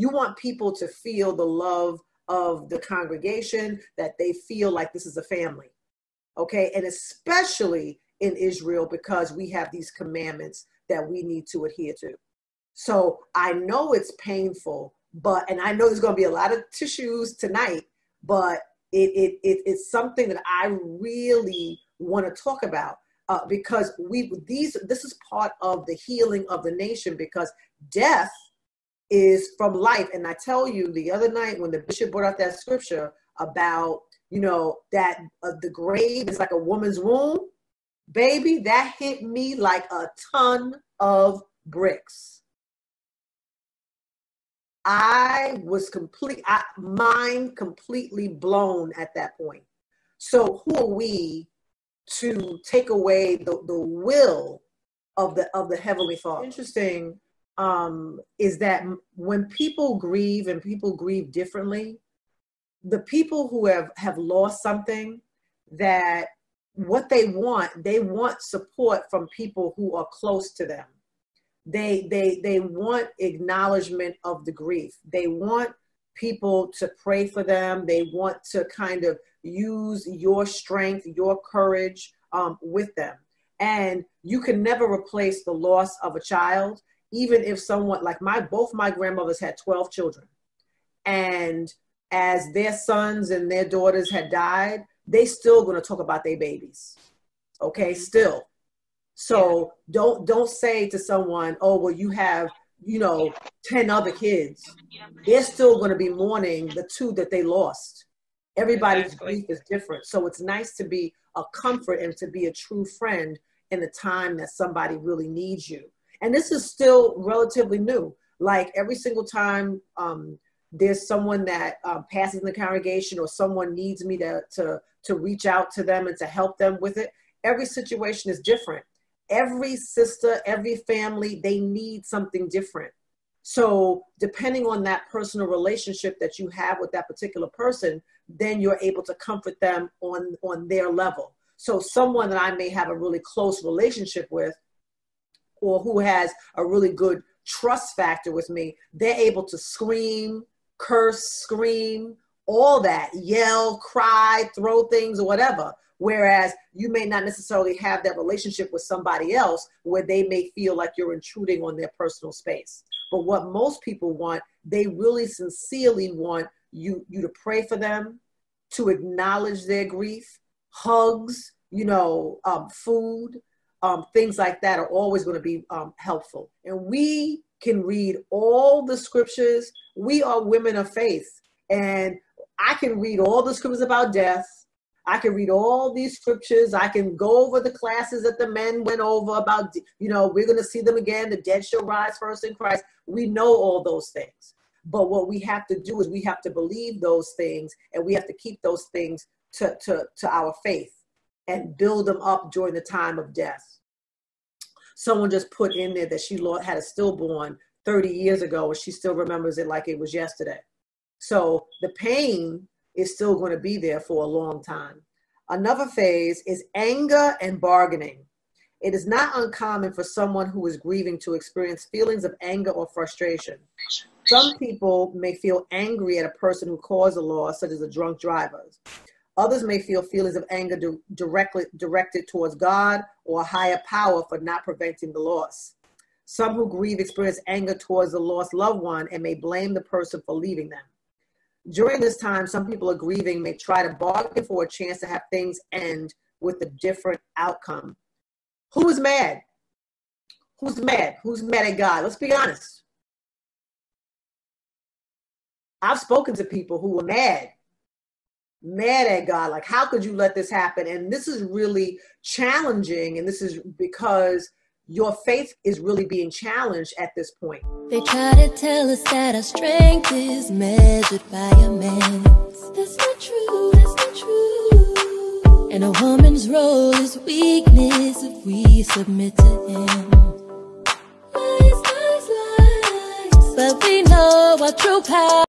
you want people to feel the love of the congregation, that they feel like this is a family. Okay. And especially in Israel, because we have these commandments that we need to adhere to. So I know it's painful, but, and I know there's going to be a lot of tissues tonight, but it, it, it it's something that I really want to talk about. Uh, because we these this is part of the healing of the nation because death is from life. And I tell you, the other night when the bishop brought out that scripture about, you know, that uh, the grave is like a woman's womb, baby, that hit me like a ton of bricks. I was complete, I, mind completely blown at that point. So who are we to take away the, the will of the of the heavenly Father? Interesting um, is that when people grieve and people grieve differently, the people who have, have lost something that what they want, they want support from people who are close to them. They, they, they want acknowledgement of the grief. They want people to pray for them. They want to kind of use your strength, your courage um, with them. And you can never replace the loss of a child even if someone like my both my grandmothers had 12 children. And as their sons and their daughters had died they still going to talk about their babies. Okay mm-hmm. still. So don't don't say to someone oh well you have you know 10 other kids. They're still going to be mourning the two that they lost. Everybody's exactly. grief is different. So it's nice to be a comfort and to be a true friend in the time that somebody really needs you and this is still relatively new. Like every single time um, there's someone that um, passes in the congregation or someone needs me to, to, to reach out to them and to help them with it, every situation is different. Every sister, every family, they need something different. So, depending on that personal relationship that you have with that particular person, then you're able to comfort them on, on their level. So, someone that I may have a really close relationship with, or who has a really good trust factor with me, they're able to scream, curse, scream, all that, yell, cry, throw things, or whatever. Whereas you may not necessarily have that relationship with somebody else where they may feel like you're intruding on their personal space. But what most people want, they really sincerely want you, you to pray for them, to acknowledge their grief, hugs, you know, um, food, um, things like that are always going to be um, helpful. And we can read all the scriptures. We are women of faith. And I can read all the scriptures about death. I can read all these scriptures. I can go over the classes that the men went over about, you know, we're going to see them again. The dead shall rise first in Christ. We know all those things. But what we have to do is we have to believe those things and we have to keep those things to, to, to our faith and build them up during the time of death. Someone just put in there that she had a stillborn 30 years ago and she still remembers it like it was yesterday. So the pain is still going to be there for a long time. Another phase is anger and bargaining. It is not uncommon for someone who is grieving to experience feelings of anger or frustration. Some people may feel angry at a person who caused a loss, such as a drunk driver. Others may feel feelings of anger directly directed towards God or a higher power for not preventing the loss. Some who grieve experience anger towards the lost loved one and may blame the person for leaving them. During this time, some people are grieving may try to bargain for a chance to have things end with a different outcome. Who is mad? Who's mad? Who's mad at God? Let's be honest. I've spoken to people who were mad mad at God. Like, how could you let this happen? And this is really challenging. And this is because your faith is really being challenged at this point. They try to tell us that our strength is measured by a man's. That's not true, that's not true. And a woman's role is weakness if we submit to him. Lies, lies, lies. But we know our true power.